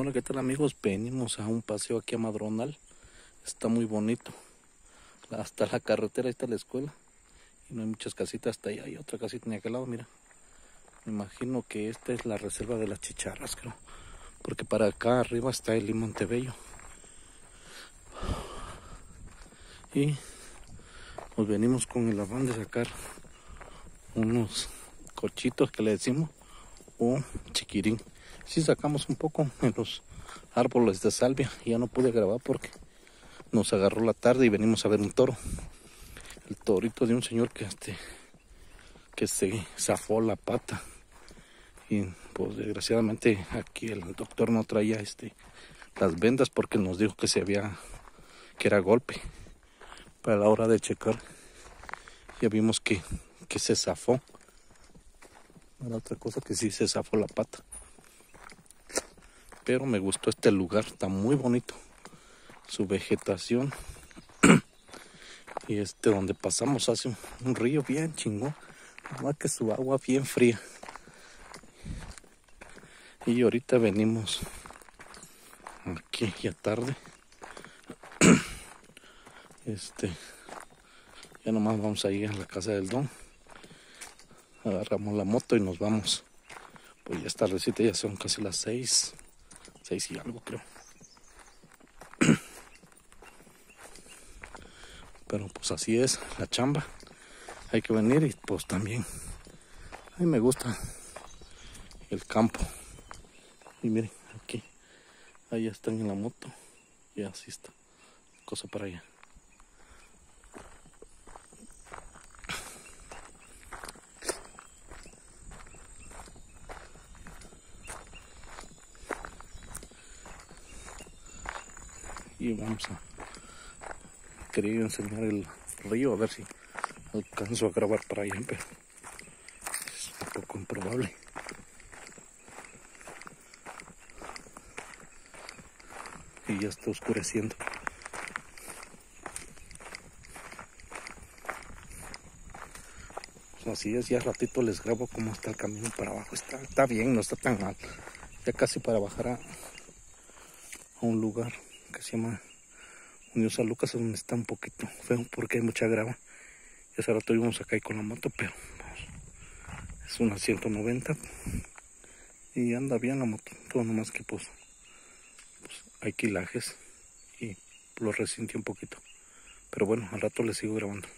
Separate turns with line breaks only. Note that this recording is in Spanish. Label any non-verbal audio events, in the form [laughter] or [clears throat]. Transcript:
Hola, ¿qué tal amigos? Venimos a un paseo aquí a Madronal. Está muy bonito. Hasta la carretera, ahí está la escuela. Y no hay muchas casitas hasta allá. Hay otra casita en aquel lado, mira. Me imagino que esta es la reserva de las chicharras, creo. Porque para acá arriba está el Montebello. Y nos venimos con el afán de sacar unos cochitos que le decimos o chiquirín. Si sacamos un poco en los árboles de salvia. Ya no pude grabar porque nos agarró la tarde y venimos a ver un toro. El torito de un señor que este que se zafó la pata. Y pues desgraciadamente aquí el doctor no traía este las vendas porque nos dijo que se había que era golpe. Para la hora de checar ya vimos que, que se zafó. Era otra cosa que sí se zafó la pata pero me gustó este lugar, está muy bonito. Su vegetación. y este donde pasamos hace un, río bien chingón. Más que su agua bien fría. Y ahorita venimos aquí ya tarde. este ya nomás vamos a ir a la casa del don. Agarramos la moto y nos vamos. Pues ya está recita, ya son casi las seis seis y algo creo. [clears throat] Pero pues así es la chamba. Hay que venir y pues también. A mí me gusta el campo. Y miren, aquí. Ahí están en la moto. Y así está. Cosa para allá. Y vamos a querer enseñar el río a ver si alcanzo a grabar para allá pero es un poco improbable. Y ya está oscureciendo. Pues así es ya ratito les grabo cómo está el camino para abajo. Está, está bien no está tan mal. Ya casi para bajar a, a un lugar que se llama Unión San Lucas, donde está un poquito feo porque hay mucha grava. Ya hace rato íbamos acá y con la moto, pero es una 190 y anda bien la moto, todo nomás que pues, pues hay quilajes y lo resintió un poquito. Pero bueno, al rato les sigo grabando.